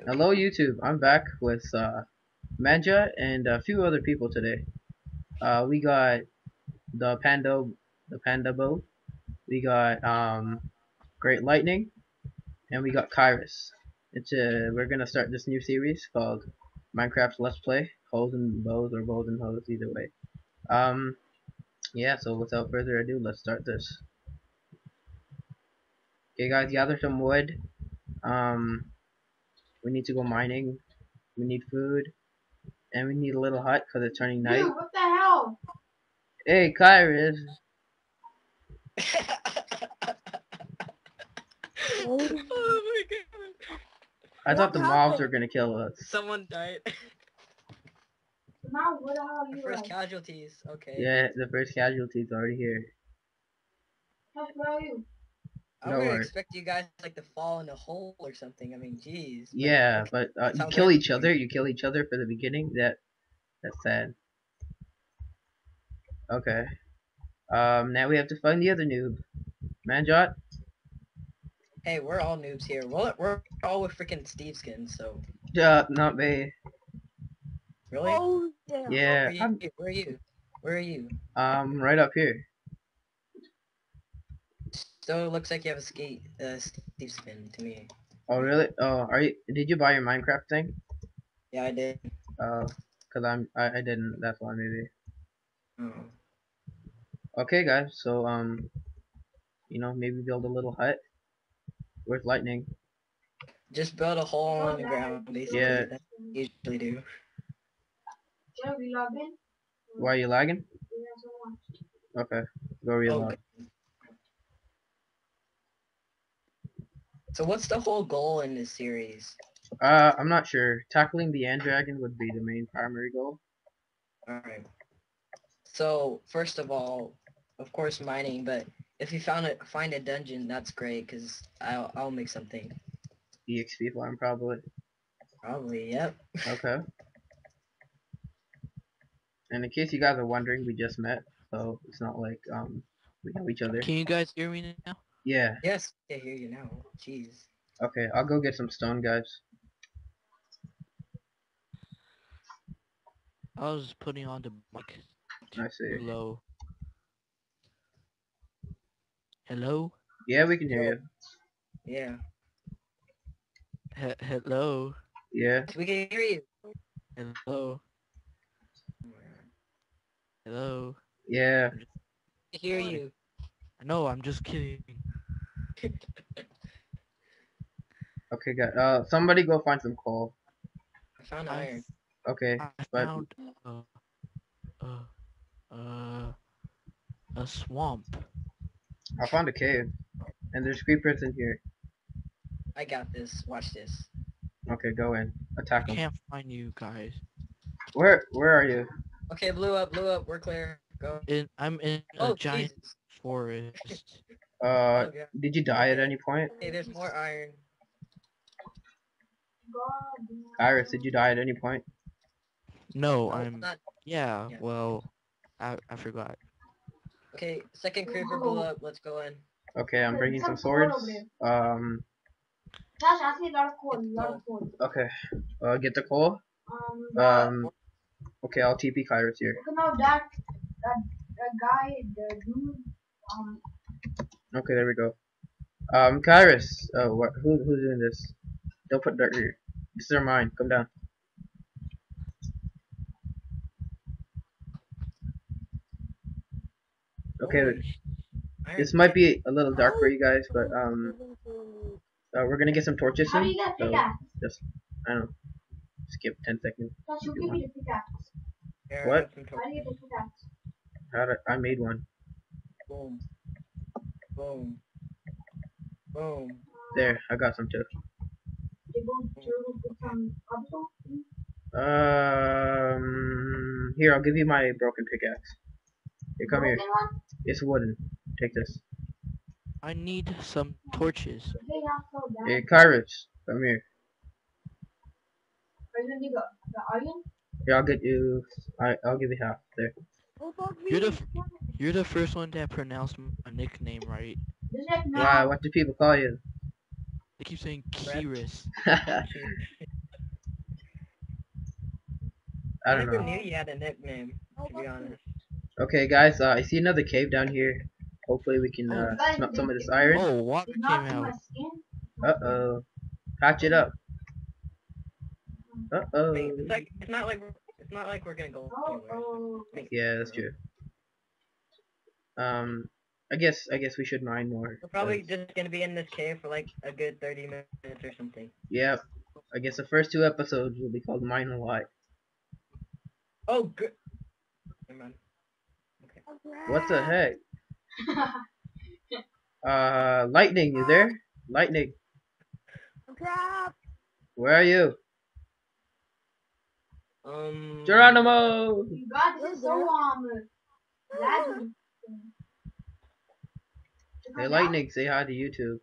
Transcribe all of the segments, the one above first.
Hello YouTube, I'm back with uh, Manja and a few other people today. Uh, we got the Panda, the Panda Boat, we got um, Great Lightning, and we got Kyrus. It's uh, we're gonna start this new series called Minecraft Let's Play, Holes and Bows or Bows and Hoes, either way. Um, yeah, so without further ado, let's start this. Okay guys, gather some wood. Um, we need to go mining. We need food. And we need a little hut because it's turning night. Dude, what the hell? Hey, Kyrus. oh my god. I thought What the mobs were gonna kill us. Someone died. Now, what the are you First like? casualties. Okay. Yeah, the first casualties already here. How where are you? I No would worries. expect you guys like to fall in a hole or something. I mean, jeez. Yeah, but uh, you kill like- each other. You kill each other for the beginning. That that's sad. Okay. Um. Now we have to find the other noob. Manjot. Hey, we're all noobs here. We're, we're all with freaking Steve skins, so Uh, not me. really. Oh, Where Yeah. are you? Where are you? Where are you? um right up here. So it looks like you have a skate, uh, Steve skin to me. Oh really? Oh, are you? Did you buy your Minecraft thing? Yeah, I did. Uh, cause I'm I, I didn't. That's why maybe. Oh. Okay, guys. So um, you know, maybe build a little hut with lightning. Just build a hole in the ground, basically. Yeah. That's what usually do. Should we log? Why are you lagging? Yeah, so much. Okay, go real Oh, So what's the whole goal in this series? Uh, I'm not sure. Tackling the End Dragon would be the main primary goal. Alright. So, first of all, of course mining, but if you found it, find a dungeon, that's great, because I'll, I'll make something. EXP farm probably. Probably, yep. Okay. And in case you guys are wondering, we just met, so it's not like um we know each other. Can you guys hear me now? Yeah. Yes, I hear you now. Jeez. Okay, I'll go get some stone, guys. I was putting on the mic I see. too low. Hello? Yeah, we can hear you. Yeah. He- hello? Yeah. We can hear you. Hello? Hello? Yeah. I hear you. No, I'm just kidding. Okay, guys. Uh, somebody go find some coal. I found iron. Okay. I but- found uh, uh, uh, a swamp. I found a cave, and there's creepers in here. I got this. Watch this. Okay, go in. Attack I them. can't find you guys. Where Where are you? Okay, blew up, blew up. We're clear. Go. In, I'm in a Oh, giant Jesus. forest. Uh, did you die at any point? Hey, there's more iron. God. Iris, did you die at any point? No, No, I'm. not. Yeah, Yeah. well, I I forgot. Okay, second creeper blew up. Let's go in. Okay, I'm bringing some some coal swords. Um, Josh, I see a coal. A lot coal. okay. Uh, get the coal. Um, Um, okay, I'll TP Kyrus here. okay, now that, that, that guy, the dude, um, Okay, there we go. Um, Kyrus, uh, what? Who, who's doing this? Don't put dirt here. This is our mine. Come down. Okay, this might be a little dark for you guys, but um, uh, we're gonna get some torches how do soon. you get So pickaxe? just, I don't know, skip 10 seconds. Josh, you give me the pickaxe. What? I How do you get the pickaxe? How did, I made one. Boom. Boom. Boom. There, I got some too. You go to put some cobblestone? Um, here, I'll give you my broken pickaxe. Here, come here. It's wooden. Take this. I need some torches. Hey, not so Kyrus, come here. Are you gonna do the, the iron? Here, I'll get you. I, I'll give you half. There. You're the you're the first one that pronounced my nickname right. Why? What do people call you? They keep saying Kiris. I don't know. I never knew you had a nickname, to be honest. Okay, guys, uh, I see another cave down here. Hopefully we can oh, uh, oh, some of this iron. Oh, water came out. Uh-oh. Patch it up. Uh-oh. It's, like, it's not like not like we're gonna go Oh, anywhere. oh. Yeah, that's true. Um, I guess I guess we should mine more. We're probably 'cause- just gonna be in this cave for like a good 30 minutes or something. Yep. I guess the first two episodes will be called Mine a Lot. Oh, good. Never mind. What the heck? Uh, Lightning, you there? Lightning, where are you? Um. Geronimo! You got this so um laggy. Hey, Lightning, say hi to YouTube.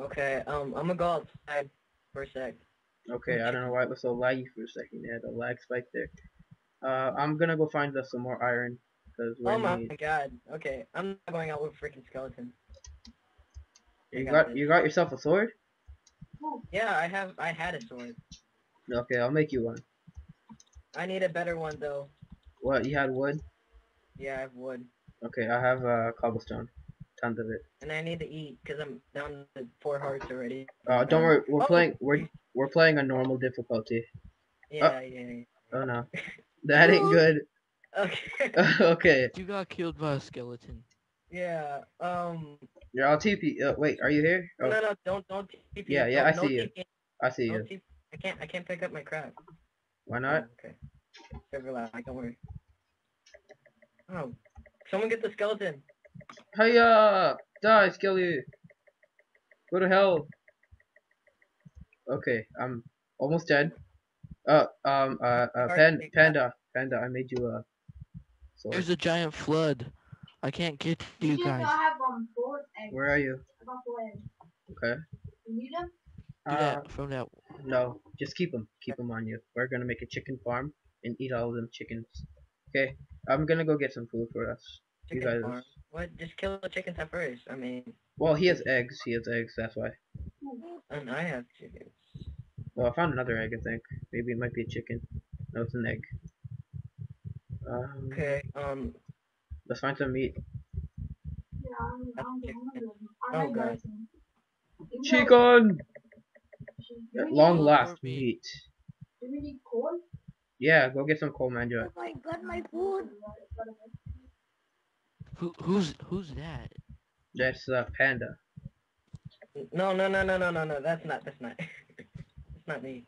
Okay. Um, I'm gonna go outside for a sec. Okay, I don't know why it was so laggy for a second. Yeah, the lag spike there. Uh, I'm gonna go find us some more iron because we're Oh my need. god. Okay, I'm not going out with freaking skeleton. You got got you got yourself a sword? Yeah, I have. I had a sword. Okay, I'll make you one. I need a better one though. What? You had wood? Yeah, I have wood, Okay, I have uh, cobblestone. Tons of it. and I need to eat because I'm down to four hearts already. Uh, don't worry. We're Oh. playing. We're we're playing a normal difficulty. Yeah, yeah, yeah. Oh no, that ain't good. Okay. okay, You got killed by a skeleton. yeah. Um. Yeah, I'll TP. Uh, wait, are you here? No, Oh, no, no. Don't, don't. TP. Yeah, yeah, Don't- I no see you. TP, I see no you. TP. I can't. I can't pick up my crap. Why not? Oh, okay. Server lag. Don't worry. Oh, someone get the skeleton. Hiya! Die, kill you. Go to hell. Okay, I'm almost dead. Uh, um, uh, uh, pan, panda, panda, I made you a sword. There's a giant flood. I can't get to You you just guys. don't have um eggs. Where are you? I got four eggs. Okay. You need them? Do Uh, that from that. no, just keep them. Keep them on you. We're gonna make a chicken farm and eat all of them chickens. Okay, I'm gonna go get some food for us. You Chicken guys. farm. What? Just kill the chickens at first. I mean, Well, he has eggs. He has eggs. That's why. and I have chickens. Well, I found another egg. I think maybe it might be a chicken. No, it's an egg. Um, Okay. Um. Let's find some meat. Yeah, I'm, I'm, I'm, I'm, Oh, I'm God. Chicken! At long last, meat. meat. Do we need coal? Yeah, go get some coal, manja. my god, my food. Who, who's who's that? That's uh, panda. No, no, no, no, no, no, no. That's not. That's not. that's not me.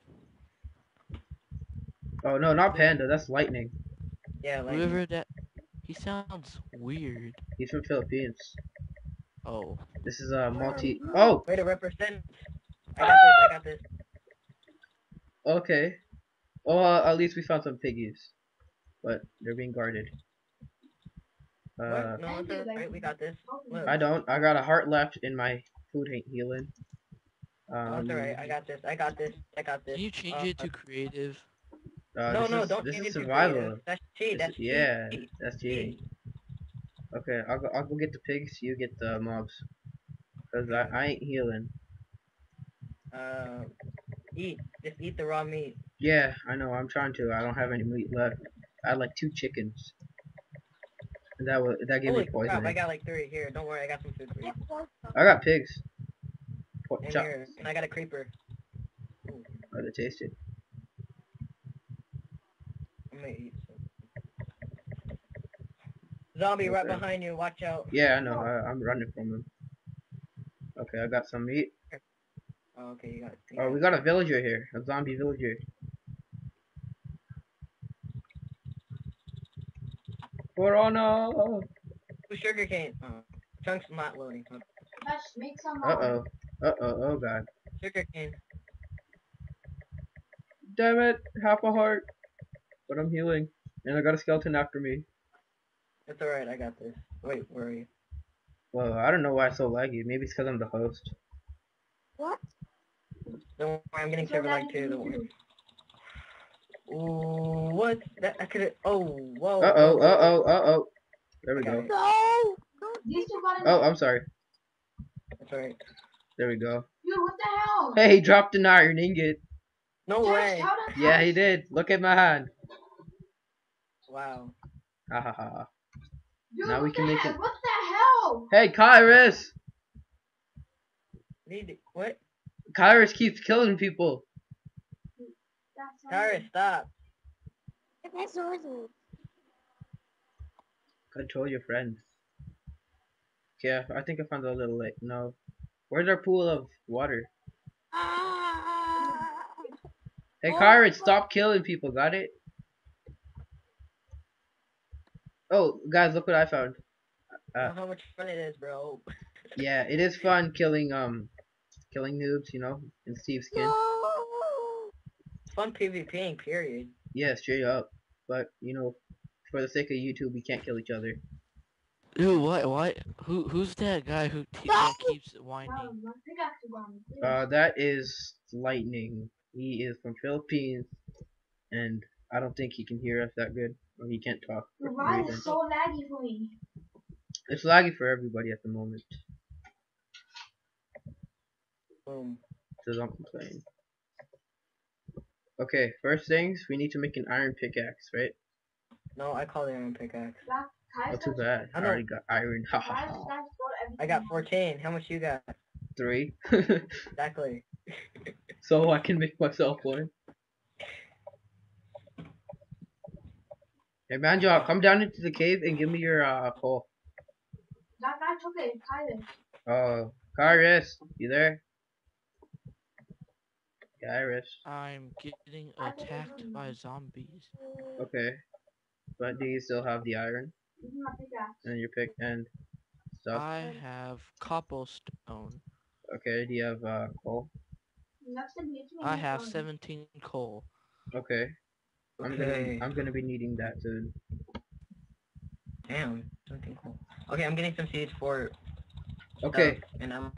Oh no, not panda. That's lightning. Yeah, like. Whoever that. He sounds weird. He's from Philippines. Oh. This is a multi. Oh, Way to represent. I got this. I got this. okay. Oh, uh, at least we found some piggies, but they're being guarded. Uh, what? No, it's alright. We got this. Look. I don't. I got a heart left, and my food ain't healing. Oh, Um, it's alright. I got this. I got this. I got this. Can you change Uh, it to creative? Uh, no, no, is, don't This change is survival. That's cheat. That's cheat. yeah, that's cheating. cheat. Okay, I'll go. I'll go get the pigs. You get the mobs. Cause I, I ain't healing. Uh, eat. Just eat the raw meat. Yeah, I know. I'm trying to. I don't have any meat left. I had like two chickens. And that was that gave Holy me crap! I got like three. Here, don't worry. I got some food for you. I got pigs. Po- And here, and I got a creeper. Oh, they tasted. I'm gonna eat some. Zombie right behind you. Watch out. Yeah, I know. I, I'm running from him. Okay, I got some meat. Oh, okay, you got. You Oh, we got a villager here. A zombie villager. Corona! Ooh, sugar cane. Oh, chunks not loading. Huh. Let's make some. Uh oh. Uh oh. Oh god. Sugar cane. Damn it! Half a heart. But I'm healing. And I got a skeleton after me. It's alright. I got this. Wait, where are you? Well, I don't know why it's so laggy. Maybe it's because I'm the host. Don't worry. I'm getting server lag too. Don't worry. Ooh, what? That I could. Oh, whoa. Uh oh. whoa, Uh oh. Uh oh. There we go. No! These Oh, I'm sorry. That's alright. There we go. Dude, what the hell? Hey, he dropped an iron ingot. No Josh, way. Yeah, he did. Look at my hand. Wow. Ha ha ha. Dude, Now we can make hell? it- What the hell? Hey, Kyrus! Need to what? Kyrus keeps killing people. That's not- Tara, stop. Control your friends. Yeah, I think I found a little lake. No. Where's our pool of water? Ah. Hey, Oh, Kyrus, fuck. stop killing people. Got it? Oh, guys, look what I found. I Uh, don't know how much fun it is, bro. Yeah, it is fun killing um, killing noobs. You know, in Steve's skin. It's fun PvPing, period. Yeah, straight up. But you know, for the sake of YouTube, we can't kill each other. Dude, what? What? Who? Who's that guy who te- that keeps whining? Wow, my pickaxe is gone. Dude, Uh, that is Lightning. He is from Philippines, and I don't think he can hear us that good, or he can't talk. for dude, some why is so laggy for me? It's laggy for everybody at the moment, Boom. so don't complain. Okay, first things, we need to make an iron pickaxe, right? No, I call it iron pickaxe. Guys, Oh, too bad. I I already got iron. Ha ha guys, ha. guys, throw everything I got 14. How much you got? Three. Exactly. so I can make myself one. Hey, Manjo, come down into the cave and give me your uh coal. That guy took it. Tyler. Oh, Kyrus, you there? Kyrus. I'm getting attacked by zombies. Okay. But do you still have the iron This is my pickaxe. and your pick and stuff? I have cobblestone. Okay, do you have uh coal? Next to me, it's me. I have 17 coal. Okay. I'm Okay. gonna I'm gonna be needing that soon. Damn. Something cool. Okay, I'm getting some seeds for. Okay, stuff, and I'm.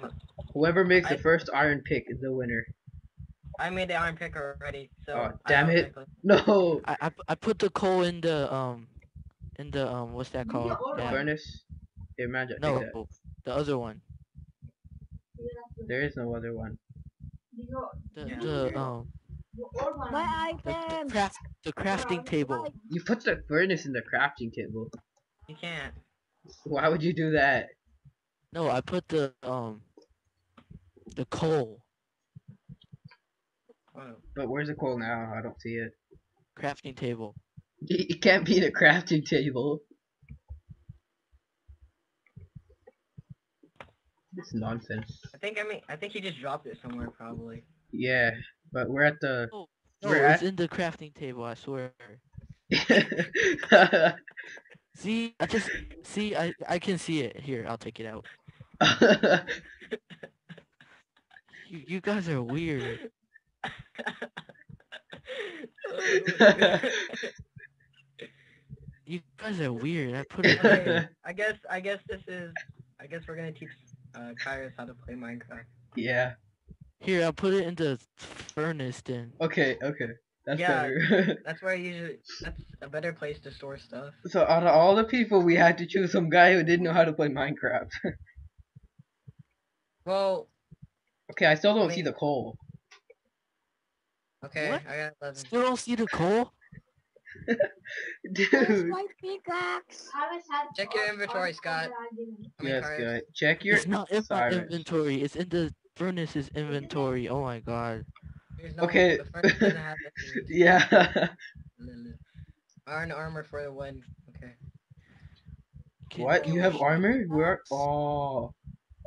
whoever makes the first iron pick is the winner. I made the iron pick already, so. Aw, I damn it. automatically- No! I, I I put the coal in the um in the um what's that called? get order. That- Furnace? Here, Manjo, take no, that. the other one. Yeah, that's good. There is no other one. The Yeah. the um you order one. My the, the craft the crafting table. You put the furnace in the crafting table. You can't. Why would you do that? No, I put the um the coal Oh. But where's the coal now? I don't see it. crafting table. It can't be in a crafting table. It's nonsense. I think I mean I think he just dropped it somewhere probably. Yeah, but we're at the. No, We're it's at- in the crafting table. I swear. See, I just see. I I can see it here. I'll take it out. You you guys are weird. You guys are weird. I put it Okay. I guess I guess this is I guess we're gonna teach uh Kyrus how to play Minecraft. yeah. Here, I'll put it in the furnace then. Okay. Okay. That's Yeah. better. That's where I usually that's a better place to store stuff. so out of all the people, we had to choose some guy who didn't know how to play Minecraft. Well, okay, I still don't I see the coal. okay, What? I got eleven. Still don't see the coal. Where's Dude. my pickaxe? Travis Check your inventory, Scott. stuff that I didn't. I mean, Yes, Kyrus. guy. Check your. It's not in my inventory. It's in the furnace's inventory. Oh my god. No, Okay. The furnace doesn't have any- Yeah. Iron armor for the win. Okay. Can- what? You we have sh- armor? Where? Oh.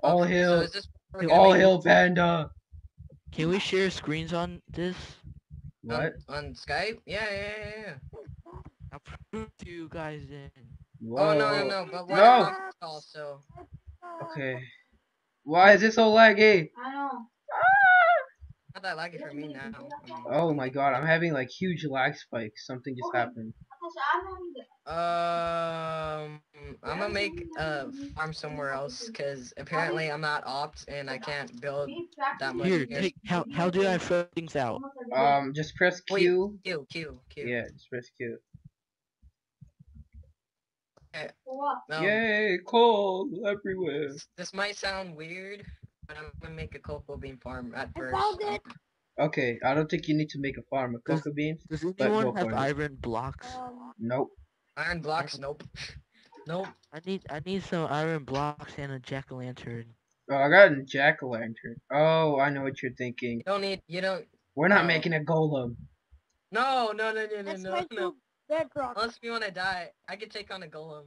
All Okay, hail. So this what we're gonna All make hail Panda. Can we share screens on this? What? On, on Skype? Yeah, yeah, yeah, yeah. I'll prove to you guys then. Whoa. Oh no, no, no. But we're No. on conference call, so Okay. Why is it so laggy? I know. not that laggy for me now. Oh my god, I'm having like huge lag spikes. Something just Okay. happened. I'm Um, I'm gonna make a farm somewhere else because apparently I'm not opt and I can't build. that much Here, here. take how how do I throw things out? Almost every day. Um, just press Wait. Q. Q, Q, Q. Yeah, just press Q. For what? No, Yay, coal everywhere. this, this might sound weird, but I'm gonna make a cocoa bean farm at I first. found it. Okay, I don't think you need to make a farm of cocoa beans. Does go anyone have for iron blocks? Um, Nope. Iron blocks? Nope. Nope. I need I need some iron blocks and a jack o' lantern. Oh, I got a jack o' lantern. Oh, I know what you're thinking. You don't need. You don't. We're not No. making a golem. No, no, no, no, no, that's no, my no. Two bedrock. Unless we want to die, I could take on a golem.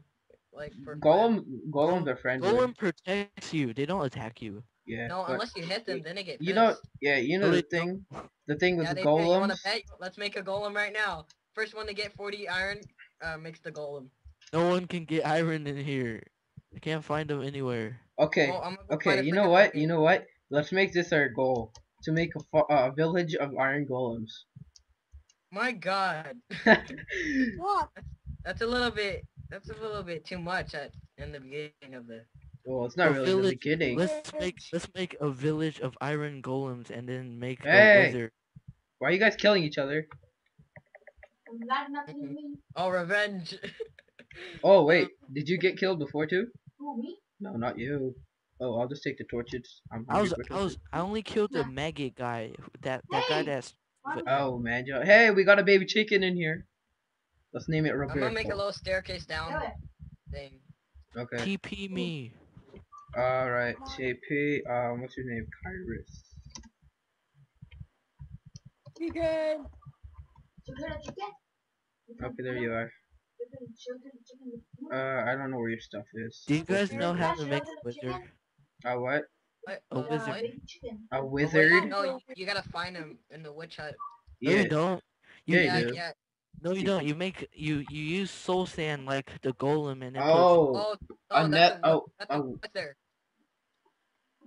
Like for fun. Golem, golems are friendly. Golem protects you. They don't attack you. Yeah. No, but unless you hit them, then they get. you know, yeah, you know the thing. The thing with Yeah, they do. You want golems. to bet? Let's make a golem right now. First one to get 40 iron uh, makes the golem. No one can get iron in here. I can't find them anywhere. Okay. I'm go Okay. You know what? pumpkin. You know what? Let's make this our goal to make a, fa- uh, a village of iron golems. My God, What? that's a little bit. That's a little bit too much at in the beginning of the. well, it's not A really in the beginning. Let's make let's make a village of iron golems and then make Hey! a wizard. Why are you guys killing each other? I'm glad nothing to me. Oh, revenge. Oh wait, um, did you get killed before too? Who, me? No, not you. Oh, I'll just take the torches. I'm I was I was. I only killed the Yeah. maggot guy. who- That that guy that's What? Oh man, Joe. Hey, we got a baby chicken in here. Let's name it I'm gonna make a little staircase down thing. Okay. TP me. All right. JP. Um, what's your name? Kyrus. Chicken. Chicken, chicken. Okay, there you are. Chicken, chicken, chicken. Uh, I don't know where your stuff is. Do you guys know how to make a another wizard? chicken. A what? What? A wizard. A Oh, wizard? no, you, you gotta find him in the witch hut. No, Yeah. you don't. You, Yeah, you yeah, do. yeah. No, you don't. You make you you use soul sand like the golem and then put Oh, Oh, a oh, net- that's a, oh, that's a oh. wither.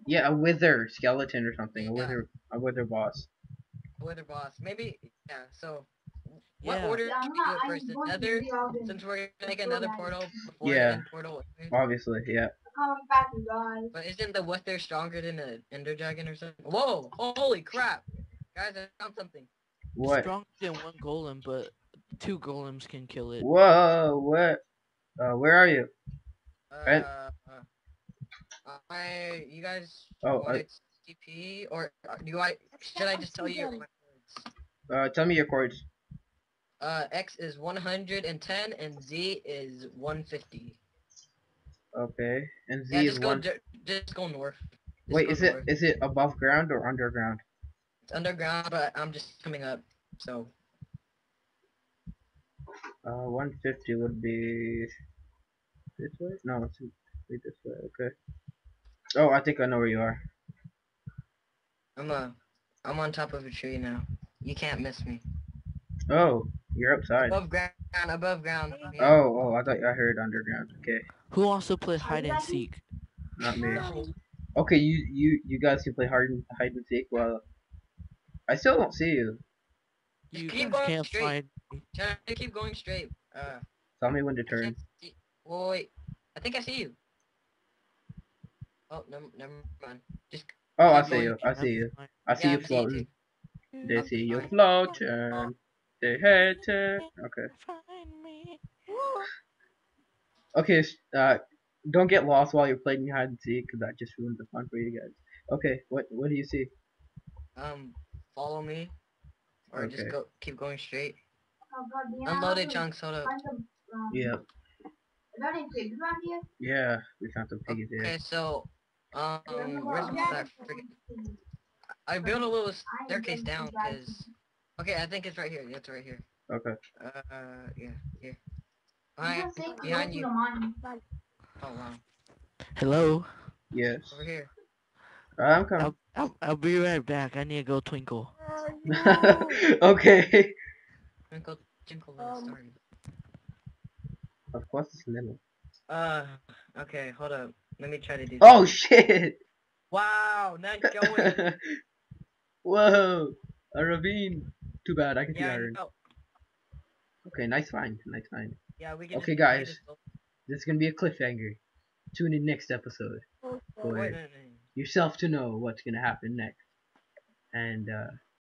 yeah, a wither skeleton or something. A Yeah. wither, a wither boss. A Wither boss. Maybe. Yeah. So, what Yeah. order Yeah, do I'm we do not, it I'm first? The going to nether. be all in. Since we're gonna make another portal before Yeah. portal. Obviously, yeah. Coming back, you guys. But isn't the wither stronger than the ender dragon or something? Whoa! Holy crap! Guys, I found something. What? stronger than one golem, but two golems can kill it. Whoa, what? Uh, where are you? Uh, Right. uh, I, you guys Oh, want I- it or uh, do I? Should I just tell you my words? Uh, tell me your coords. Uh, X is 110 and Z is 150. Okay. And Z Yeah, is just go, one. ju- just go north. Just Wait, go is it north. is it above ground or underground? It's underground, but I'm just coming up. So Uh, 150 would be this way. No, it's wait this way. Okay. Oh, I think I know where you are. I'm uh, I'm on top of a tree now. You can't miss me. Oh, you're outside. Above ground, above ground. yeah. Oh, oh, I thought I heard underground. Okay, Who wants to play hide and seek? not me. Okay, you you you guys can play hide and hide and seek. Well, I still don't see you. Just You keep guys going can't straight. find. Try to keep going straight. Uh, Tell me when to I turn. can't see- wait. I think I see you. Oh, never, never mind. Just Oh, I see going. you. I see you. I see yeah, you I see you floating. They see you fine. floating. They hate it. Okay. Find me. Okay. Uh, don't get lost while you're playing hide and seek, because that just ruins the fun for you guys. Okay. What What do you see? Um, follow me, or just go keep going straight. Oh, God, yeah, Unloaded I'm chunks. Hold up. Find some, um, Yeah. Are there any pigs around here? Yeah. We found some piggies here. Okay, so um, I'm where's gonna- that friggin- I built a little staircase down because. Okay, I think it's right here. It's right here. Okay. Uh, yeah, here. You Behind, can behind you. Oh wow, Hello. Yes. over here. I'm coming. I'll, I'll I'll be right back. I need to go twinkle. Where are you? okay. Twinkle, twinkle, little Um, star. Of course, it's little. Uh, okay, hold up. Let me try to do. Oh shit! Wow, nice going. Whoa, a ravine. Too bad. I can see yeah, I iron. know. Okay, nice find. Nice find. Yeah, we can. Okay, just, we can guys. This is gonna be a cliffhanger. Tune in next episode Okay. for yourself to know what's gonna happen next. And uh,